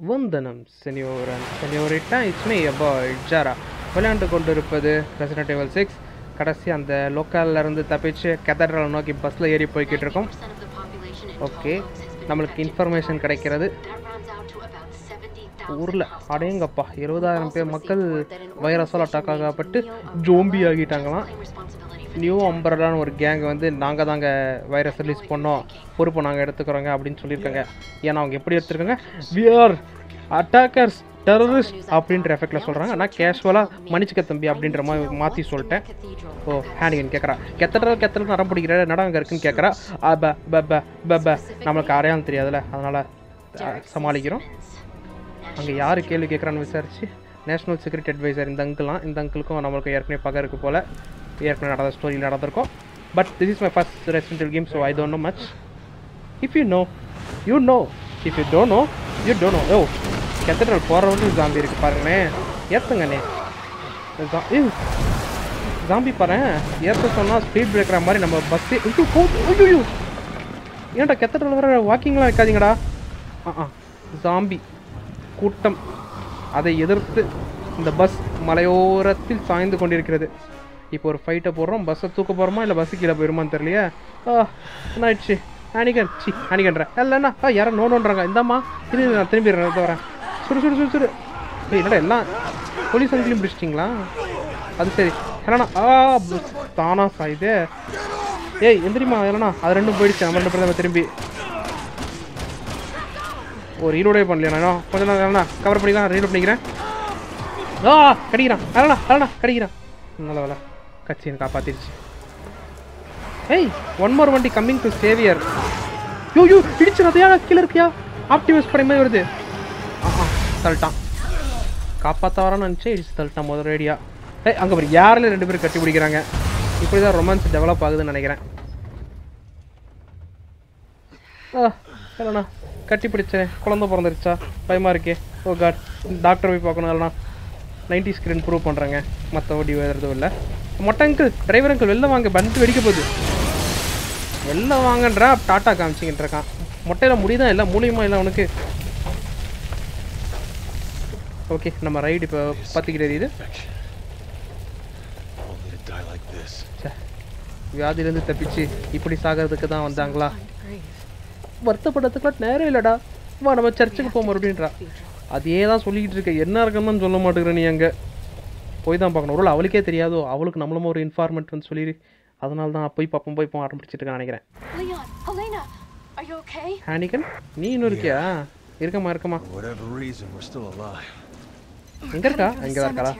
வந்தனம் செனியோரன். செனியோரிட்டா it's me Abhay ஜாரா. விளையாண்டு கொண்டிருப்பது ரெசிடென்ட் டேபிள் சிக்ஸ். கடைசி அந்த லோக்கலில் இருந்து தப்பிச்சு கெதட்ரல் நோக்கி பஸ்ஸில் ஏறி போய்கிட்டு இருக்கோம். ஓகே நம்மளுக்கு இன்ஃபர்மேஷன் கிடைக்கிறது. ஊரில் அடேங்கப்பா இருபதாயிரம் பேர் மக்கள் வைரஸால் அட்டாக் ஆகப்பட்டு ஜோம்பி ஆகிட்டாங்களாம். நியூ அம்பரலான ஒரு கேங் வந்து நாங்கள் தாங்க வைரஸ் ரிலீஸ் பண்ணோம். பொறுப்பு நாங்கள் எடுத்துக்கிறோங்க அப்படின்னு சொல்லியிருக்காங்க. ஏன்னா அவங்க எப்படி எடுத்துருக்காங்க? வி ஆர் அட்டாக்கர்ஸ் டெரரிஸ்ட் அப்படின்ற எஃபெக்டில் சொல்கிறாங்க ஆனால் கேஷுவலாக மன்னிச்சுக்க தம்பி அப்படின்ற மாதிரி மாற்றி சொல்லிட்டேன். ஓ ஹேனிகன் கேட்குறா கெத்தடல் கெத்தடல் நடம் பிடிக்கிற? நடம் அங்கே இருக்குன்னு கேட்குறா ஆ ப ப ப ப நம்மளுக்கு அடையாளம் தெரியாதுல்ல. அதனால் சமாளிக்கிறோம். அங்கே யார் கேள்வி கேட்குறான்னு விசாரிச்சு நேஷனல் செக்யூரிட்டி அட்வைசர் இந்த அங்கிள்லாம் இந்த அங்கிளுக்கும் நம்மளுக்கு ஏற்கனவே பகை போல். ஏற்கனவே நடந்த ஸ்டோரியில் நடந்திருக்கும். But this is my first residential game so I don't know much if you know you know if you don't know you don't know oh cathedral போகிற வந்து ஜாம்பி இருக்குது பாருங்களேன் ஏற்றுங்கண்ணே ஜாம்பி பாரு ஏற்ற சொன்னால் ஸ்பீட் பிரேக்கிற மாதிரி நம்ம பஸ்ஸே ஐயோ ஏன்டா கெத்தட்ரல் வர வாக்கிங்லாம் வைக்காதீங்கடா. ஆ ஆ. ஜாம்பி கூட்டம். அதை எதிர்த்து இந்த பஸ் மலையோரத்தில் சாய்ந்து கொண்டிருக்கிறது. இப்போ ஒரு ஃபைட்டை போடுறோம். பஸ்ஸை தூக்க போகிறோமா இல்லை பஸ்ஸு கீழே போயிருமான்னு தெரியலையே? ஆ என்ன ஆயிடுச்சு ஹேனிகன். சி ஹேனிகன்ற. இல்லைண்ணா ஆ யாரோ நோண்டுன்றாங்க இந்தாம்மா இது நான் திரும்பிடுறேன் இது வரேன். சுடு சுடு சுடு சுடு. ஏய் என்னடா எல்லாம் போலீஸ் அங்கிலையும் பிடிச்சிட்டிங்களா? அது சரி. என்னண்ணா ஆ தானா தானா சாயுது ஏய் எந்திரிமா இல்லைண்ணா அது ரெண்டும் போயிடுச்சு. நம்ம ரெண்டு பேரும் திரும்பி. ஒரு ரீலோடே பண்ணலையா கொஞ்ச நாள் வேணா கவர் பண்ணிக்கலாம் ரீலோட் பண்ணிக்கிறேன். ஆ கடிக்கிறான். அரணா அரணா கடிக்கிறான். நல்ல வேலை. கட்சியை காப்பாத்திருச்சு ஏய் ஒன் மோர் வண்டி coming to Xavier you you இடிச்சு அதையா கீழே இருக்கியா? ஆப்டிமைஸ் பண்ண மாதிரி வருது. ஆ ஆ தள்ளிட்டான். காப்பாற்ற வரான்னு நினச்சி இடிச்சு தள்ளிட்டான் முதல் ரேடியா ஏய் அங்கே ஒரு யாரில் ரெண்டு பேரும் கட்டி பிடிக்கிறாங்க? இப்படி தான் ரொமான்ஸ் டெவலப் ஆகுதுன்னு நினைக்கிறேன். ஆ இல்லைண்ணா கட்டி பிடிச்சேன் குழந்த பிறந்துருச்சா? பயமாக இருக்கே. ஓ காட் டாக்டர் போய் பார்க்கணும் இல்லைண்ணா நைன்டி ஸ்க்ரீன் ப்ரூவ் பண்ணுறாங்க மற்றபடி எதுவும் இல்லை. மொட்டை அங்கிள் டிரைவர் அங்கிள் வெளில வாங்க பந்து வெடிக்க போகுது. வெளில வாங்கன்றா டாட்டா காமிச்சிக்கிட்டு இருக்கான். மொட்டையில் முடிதான் இல்லை மூலியமா இல்லை அவனுக்கு? ஓகே நம்ம ரைடு இப்போ பார்த்துக்கிட்டது இது. வியாதியிலேருந்து தப்பிச்சு இப்படி சாகிறதுக்கு தான் வந்தாங்களா? வருத்தப்படுறதுக்குலாம் நேரம் இல்லைடா. வா நம்ம சர்ச்சுக்கு போவோம் அப்படின்றா அதையே தான் சொல்லிக்கிட்டு இருக்க. என்ன இருக்கணும்னு சொல்ல மாட்டேங்கிற நீ அங்கே? போய் தான் பார்க்கணும். ஒருவேளை அவளுக்கே தெரியாதோ அவளுக்கு நம்மளும் ஒரு இன்ஃபார்மெண்ட் வந்து சொல்லி அதனால தான் போய் பார்ப்போம் போய் போய் ஆரம்பிச்சிட்டு நினைக்கிறேன். Leon, Helena, are you okay? ஹேனிகன் நீ இன்னும் இருக்கியா? இருக்கமா இருக்கமா For whatever reason, we're still alive. எங்கே இருக்கா? இங்கே தான் இருக்காளா.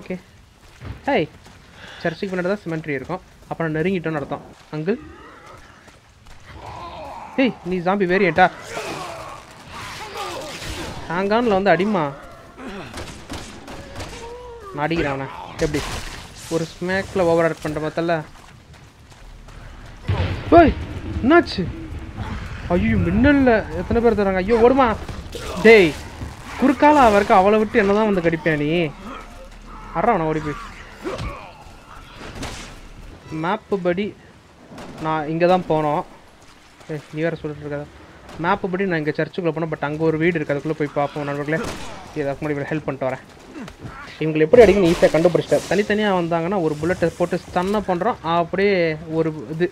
ஓகே ஹேய் சர்ச்சுக்கு பின்னாடி தான் சிமெண்ட்ரி இருக்கும். அப்புறம் நெருங்கிட்டோன்னு அர்த்தம். அங்கிள் ஏய் நீ ஜாம்பி வேரியண்டா ஹாங்கானில் வந்து அடிமா நான் அடிக்கிறேன் அவனை. எப்படி? ஒரு ஸ்மேக்கில் ஓவர் ஆட் பண்ணுற பார்த்தல ஓய் என்னாச்சு? ஐயோ மின்னல்ல எத்தனை பேர் தராங்க ஐயோ ஓடுமா. டேய் குறுக்கால அவருக்கு அவளை விட்டு என்னதான் வந்து கடிப்பேன் நீ? அறா அவனை ஓடி போய். மேப்பு படி நான் இங்கே தான் போனோம். ஏய் நீ வேறு சொல்லிட்டு இருக்காத. மேப்பு படி நான் இங்கே சர்ச்சுக்குள்ளே போனேன் பட் அங்கே ஒரு வீடு இருக்குது அதுக்குள்ளே போய் பார்ப்போம் நண்பர்களே. இதுக்கு முன்னாடி ஹெல்ப் பண்ணிட்டு வரேன். இவங்களை எப்படி அடிக்கணும் ஈஸியாக கண்டுபிடிச்சிட்டேன் தனித்தனியாக வந்தாங்கன்னா ஒரு புல்லட்டை போட்டு ஸ்டன்னை பண்ணுறோம் அப்படியே ஒரு இது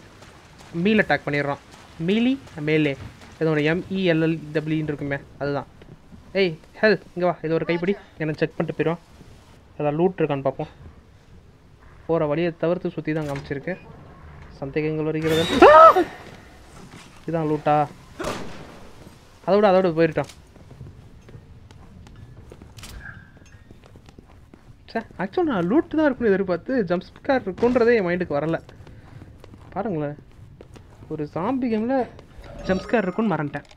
மீல் அட்டாக் பண்ணிடுறோம் மீலி மேலே இது ஒரு எம்இஎல்எல் டபிள்யூன்னு இருக்குமே அதுதான். ஏய் ஹெல் இங்கே வா. இது ஒரு கைப்பிடி. எனக்கு செக் பண்ணிட்டு போயிடும் ஏதாவது லூட் இருக்கான்னு பார்ப்போம். போகிற வழியை தவிர்த்து சுற்றி தான் காமிச்சிருக்கு. சந்தேகங்கள் வருகிறது. இதுதான் இதான் லூட்டா அதோட அதோட போயிட்டான். சார் ஆக்சுவலாக நான் லூட்டு தான் இருக்குன்னு எதிர்பார்த்து ஜம்ப் ஸ்கார் இருக்குன்றதே என் மைண்டுக்கு வரல. பாருங்களேன். ஒரு சாம்பி கேமில் ஜம்ப் ஸ்கார் இருக்குன்னு மறந்துட்டேன்.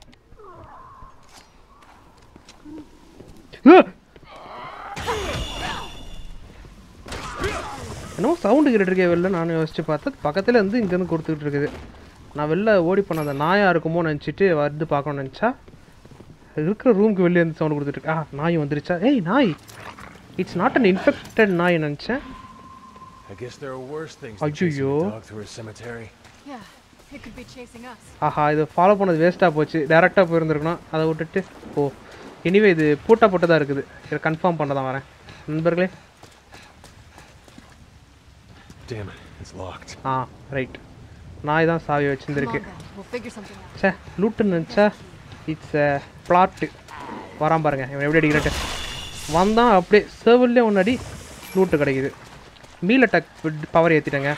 என்னமோ சவுண்டு கேட்டுருக்கே வெளில நான் யோசிச்சு பார்த்தா பக்கத்தில் இருந்து இங்கேருந்து கொடுத்துக்கிட்டு இருக்குது. நான் வெளில ஓடி போன அந்த நாயாக இருக்குமோ நினச்சிட்டு வந்து பார்க்கணும்னு நினச்சா இருக்கிற ரூமுக்கு வெளியே இருந்து சவுண்டு கொடுத்துட்டு ஆ நாய் வந்துருச்சா? ஏய் நாய்! இட்ஸ் நாட் அன் இன்ஃபெக்டட் நாய் நினச்சேன். I guess there are worse things than chasing a dog through a cemetery. Yeah, It could be chasing us. ஆஹா இது ஃபாலோ பண்ணது வேஸ்ட்டாக போச்சு. டேரெக்டாக போயிருந்துருக்கணும். அதை விட்டுட்டு ஓ எனிவே இது பூட்டா போட்டு தான் இருக்குது. இதை கன்ஃபார்ம் பண்ண தான் வரேன். நண்பர்களே. Damn it, it's locked. Ah right நான் இதான் சாவி வச்சுருந்துருக்கு. Then. We'll figure something out. ச்சே லூட்டுன்னு நினச்சா இட்ஸ் பிளாட்டு வரான் பாருங்க. இவன் எப்படி அடிக்கிறட்டு வந்தான் அப்படியே சேவல்லே ஒன்றடி லூட்டு கிடைக்குது. மீல் அட்டாக் பவர் ஏற்றிட்டேங்க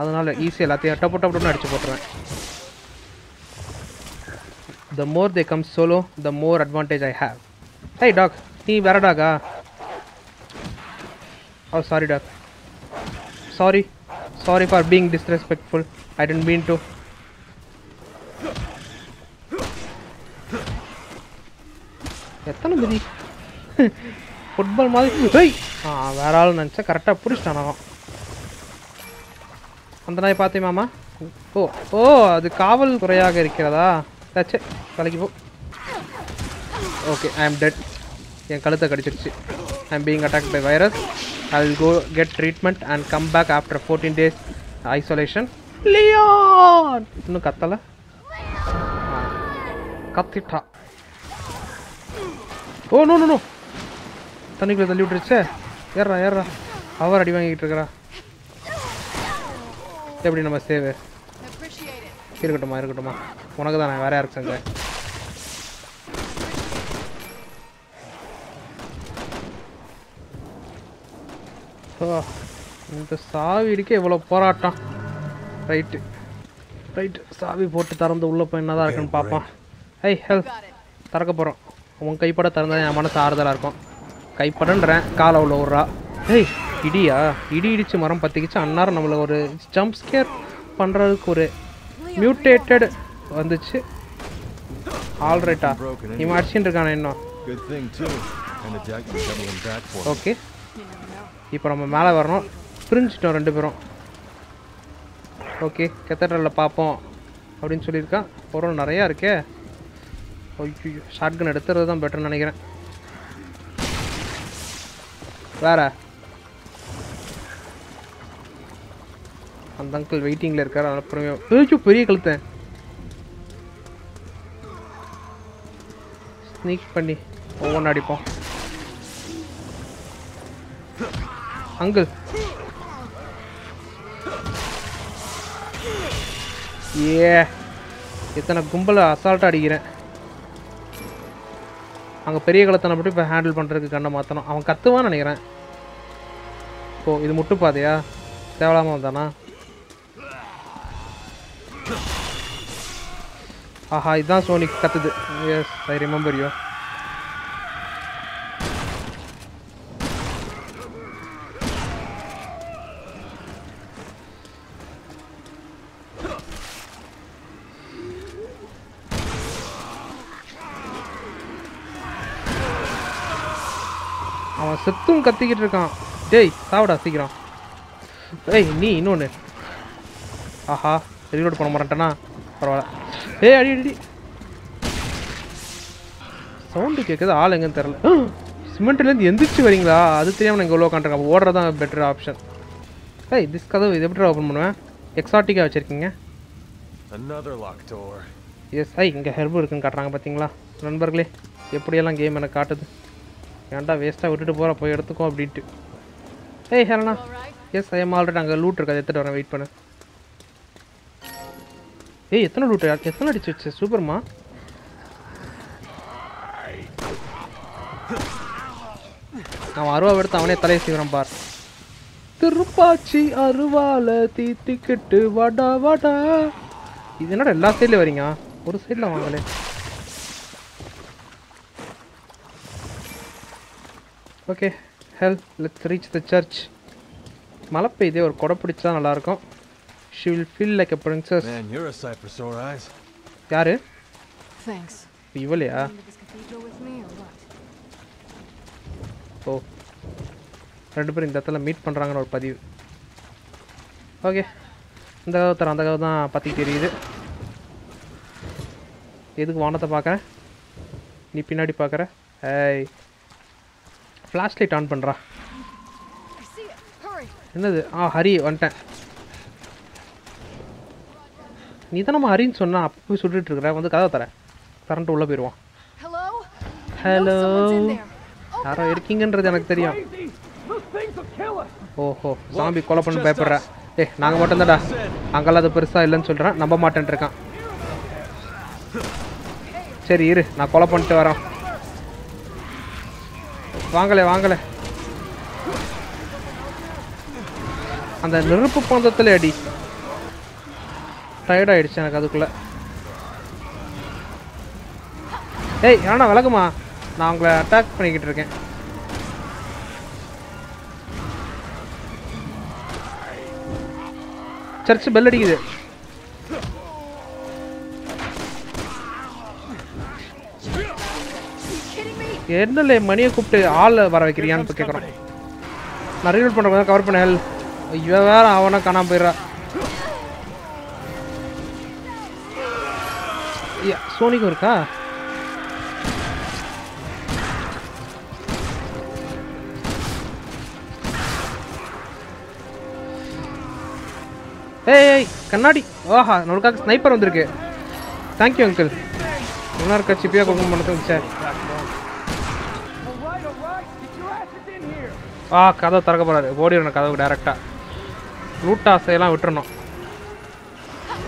அதனால் ஈஸியாக எல்லாத்தையும் டப்பு டப்புன்னு அடிச்சு போட்டுருவேன். The more they come solo the more advantage I have hey dog நீ வேற டாகா ஓ sorry dog sorry sorry for being disrespectful I didn't mean to எத்தனை மிதி ஃபுட்பால் மாதிரி. ஹேய்! ஆ வேற ஆள் நினச்சா கரெக்டாக பிடிச்சிட்டான் அந்த நாய் பார்த்தே மாமா? ஓ ஓ அது காவல் குறையாக இருக்கிறதா? தச்சு தலைக்கு போ. ஓகே ஐ அம் டெட் என் கழுத்தை கடிச்சிருச்சு. I am being attack by virus I will go get treatment and come back after fourteen days isolation Leon இன்னும் கத்தலை? கத்திட்டா ஓ நோ நோ நோ தண்ணிக்குள்ள தள்ளி விட்டுருச்சே. ஏறா ஏறா அவர் அடி வாங்கிட்டு இருக்கிறா. எப்படி நம்ம சேவு Appreciate it. இருக்கட்டுமா இருக்கட்டுமா உனக்கு தானே வேற யாருக்கு செஞ்சேன்? இந்த சாவிடிக்கு இவ்வளோ போராட்டம். ரைட்டு ரைட்டு சாவி போட்டு திறந்து உள்ளே போய் என்னதான் இருக்குன்னு பார்ப்போம். I help. திறக்க போகிறோம் உன் கைப்பட திறந்தா என் மனசு ஆறுதலாக இருக்கும். கைப்படன்றேன் காலை உள்ள விட்றா ஏய் இடியா? இடி இடிச்சு மரம் பற்றிக்கிச்சு அந்நேரம் நம்மளை ஒரு ஜம்ப் ஸ்கேர் பண்ணுறதுக்கு ஒரு மியூட்டேட்டட் வந்துச்சு. ஆல்ரைட்டா இவன் அடிச்சுட்டு இருக்கானே இன்னும். ஓகே. இப்போ நம்ம மேலே வரணும். பிரிஞ்சிட்டோம் ரெண்டு பேரும். ஓகே கெத்தட்ரலில் பார்ப்போம். அப்படின்னு சொல்லியிருக்கான் பொருள் நிறையா இருக்கே. ஐயோ ஷார்ட்கன் எடுத்துறது தான் பெட்டர்னு நினைக்கிறேன். வேற? அந்த அங்கிள் வெயிட்டிங்கில் இருக்கார் அதனால அப்புறமே ஐயோ பெரிய கழுத்தேன் ஸ்னீக் பண்ணி ஒவ்வொன்று அடிப்போம். அங்கிள் ஏ இத்தனை கும்பலை அசால்ட்டாக அடிக்கிறேன். அங்கே பெரிய கலத்தனை மட்டும் இப்போ ஹேண்டில் பண்ணுறதுக்கு கண்ணை மாற்றணும் அவன் கத்துவான்னு நினைக்கிறேன். ஓ இது முட்டுப்பாதையா? தேவலாமல் வந்தானா? ஆஹா இதுதான் சோனி கத்துது. எஸ் ஐ ரிமெம்பர் யூ செத்தும் கத்திக்கிட்டு இருக்கான். டேய் சாவடா சீக்கிரம். ஏய் நீ இன்னொன்று ஆஹா ரீலோட் பண்ண மாட்டேனா பரவாயில்ல. ஏய் அடி அடி சவுண்டு கேட்குது ஆள் எங்கன்னு தெரில சிமெண்ட்லேருந்து எந்திரிச்சு வரீங்களா? அது தெரியாமல் நான் இங்கே உள்ள உட்காந்துருக்கேன் ஓடுறது தான் பெட்டர் ஆப்ஷன் ஏய் திஸ் கதவு இது எப்படி ஓப்பன் பண்ணுவேன்? எக்ஸாட்டிக்காக வச்சுருக்கீங்க. எஸ் ஐ இங்கே ஹெர்பு இருக்குன்னு காட்டுறாங்க பார்த்தீங்களா நண்பர்களே எப்படியெல்லாம் கேம் எனக்கு காட்டுது? ஏன்டா வேஸ்ட்டாக விட்டுட்டு போகிற போய் எடுத்துக்கோ அப்படின்ட்டு. ஏய் ஹெலனா எஸ் ஐ ஆல்ரெடி அங்கே லூட் இருக்கு அதை எடுத்துகிட்டு வரேன். வெயிட் பண்ணு. ஏய் எத்தனை லூட் எத்தனை அடிச்சு வச்சு? சூப்பர்மா அவன் அருவா எடுத்து அவனே தலையை செய்வான் பார். திருப்பாச்சி அருவால தீத்திக்கிட்டு வாடா வாடா. இது என்னடா எல்லா சைட்லேயும் வரீங்க ஒரு சைடில் வாங்கலே okay hell let's reach the church மழை பெய்யுதே ஒரு கொடை பிடிச்சா நல்லாயிருக்கும். She will feel like a princess. யாரு? Thanks. இவளையா? ஓ ரெண்டு பேரும் இந்த இடத்துல மீட் பண்ணுறாங்கன்னு ஒரு பதிவு. ஓகே இந்த கதவு தர அந்த கதவு தான் பற்றி தெரியுது. எதுக்கு வானத்தை பார்க்குறேன் நீ பின்னாடி பார்க்குற? ஏய். ஃப்ளாஷ் லைட் ஆன் பண்ணுறா. என்னது? ஆ ஹரி வந்துட்டேன். நீ தான் நம்ம ஹரின்னு சொன்னா அப்போ போய் சுட்டுட்டு இருக்கிற வந்து கதை தரேன். கரண்ட் உள்ளே போயிடுவான் there. யாரோ இருக்கீங்கன்றது எனக்கு தெரியும். ஓஹோ சாமி கொலை பண்ண பயப்படுற. ஏய் நாங்கள் மட்டும்தான்டா அங்கெல்லாம் அது பெருசாக இல்லைன்னு சொல்கிறேன் நம்ப மாட்டேன்ட்டு இருக்கான். சரி இரு. நான் கொலை பண்ணிட்டு வரேன். வாங்கலை வாங்கலை. அந்த நெருப்பு பந்தத்தில் அடி. டயர்ட் ஆயிடுச்சு எனக்கு அதுக்குள்ள. ஏய் ஏன்னா விளக்குமா நான் உங்களை அட்டாக் பண்ணிக்கிட்டு இருக்கேன். சர்ச் பெல் அடிக்குது. என்னல மணியை கூப்பிட்டு ஆள் வர வைக்கிறியான்னு இப்போ கேட்குறோம் நான் ரீல் பண்ணுறேன் கவர் பண்ண ஹெல் ஐயோ வேற அவனை காணாம போயிடுறா. ஐயா, சோனிக்கும் இருக்கா? ஏய் ஏய் கண்ணாடி. ஓஹா நம்மளுக்காக ஸ்னைப்பர் வந்திருக்கு. தேங்க்யூ அங்கிள் என்ன இருக்கா சிப்பியாக கொடுக்க பண்ணது சார் ஆ கதவை திறக்க ஓடிடணும் கதவு டேரெக்டாக லூட் ஆசையெல்லாம் விட்டுறணும்.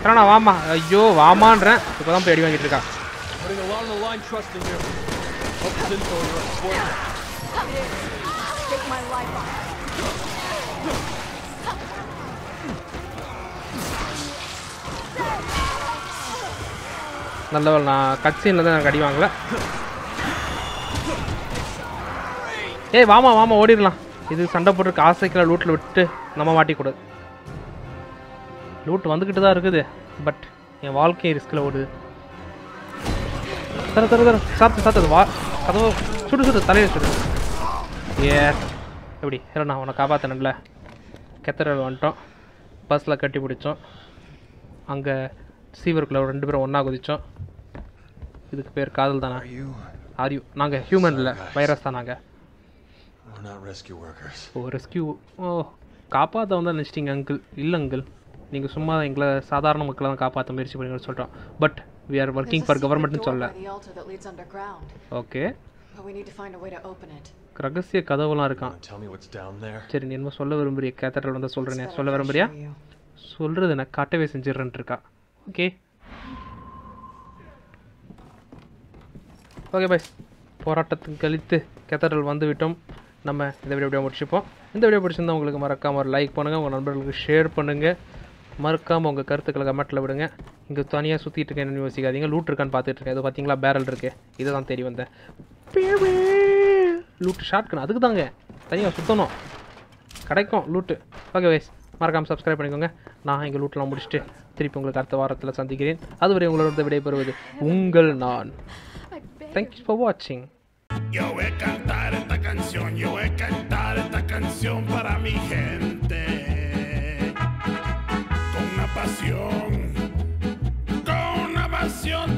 ஏன்னா வாமா ஐயோ வாமான்றேன். இப்போ தான் போய் அடி வாங்கிட்டு இருக்கா. Putting along நல்லவள் நான் கட்சியில் தான் எனக்கு அடி வாங்கல. ஏய் வாமா வாமா ஓடிடலாம். இது சண்டை போட்டு ஆசைக்கில் லூட்டில் விட்டு நம்ம மாட்டிக்கூடாது லூட் வந்துக்கிட்டு தான் இருக்குது பட் என் வாழ்க்கை ரிஸ்கில் ஓடுது. தர தர தர சாத்து சாத்து வா கதவு சுடு சுடு தலையில் சுடு. ஏ எப்படி? நான் உன்னை காப்பாற்றினல கெத்தரல் வந்துட்டோம். பஸ்ஸில் கட்டி பிடிச்சோம். அங்கே சீவருக்குள்ள ரெண்டு பேரும் ஒன்றா குதிச்சோம். இதுக்கு பேர் காதல் தானே? You? ஆரியு நாங்கள் ஹியூமன் இல்லை வைரஸ் தான் நாங்கள் We're not rescue workers. Oh rescue oh காப்பாற்ற வந்து நினச்சிட்டிங்க அங்கிள் இல்லை அங்கிள் நீங்கள் சும்மா எங்களை சாதாரண மக்களை தான் காப்பாற்ற முயற்சி பண்ணுங்கன்னு சொல்கிறோம் but we are working for கவர்மெண்ட்னு underground, okay but we need to find a way to open it. ரகசிய கதவுலாம் இருக்கான் Wanna tell me what's down there? சரி நீ என்ன சொல்ல விரும்புறிய? கேத்தட்ரல் வந்து சொல்கிறேனே சொல்ல விரும்புறியா. சொல்கிறது நான் காட்டவே செஞ்சிடுறேன்ட்டு இருக்கா. ஓகே ஓகே பாய் போராட்டத்துக்கு கழித்து கேத்தட்ரல் வந்து விட்டோம் நம்ம இந்த வீடியோ வீடியோ முடிச்சுப்போம். இந்த வீடியோ பிடிச்சிருந்தா உங்களுக்கு மறக்காமல் ஒரு லைக் பண்ணுங்கள் உங்கள் நண்பர்களுக்கு ஷேர் பண்ணுங்கள் மறக்காமல் உங்கள் கருத்துக்களை கமெண்ட்டில் விடுங்க. இங்கே தனியாக சுற்றிட்டு இருக்கேன் என்னன்னு யோசிக்காதீங்க. லூட் இருக்கான்னு பார்த்துட்டு இருக்கேன். இது பார்த்தீங்களா பேரல் இருக்கு. இதை தான் தேடி வந்தேன். லூட் ஷார்ட் அதுக்கு தாங்க தனியாக சுற்றணும் கிடைக்கும் லூட்டு ஓகே வைஸ் மறக்காமல் சப்ஸ்கிரைப் பண்ணிக்கோங்க. நான் எங்கள் லூட்லாம் முடிச்சுட்டு திருப்பி உங்களுக்கு அடுத்த வாரத்தில் சந்திக்கிறேன். அதுவரை உங்களோட விடைபெறுவது உங்கள் நான். தேங்க்யூ ஃபார் வாட்சிங் yo voy a cantar esta canción para mi gente. Con una pasión, con una pasión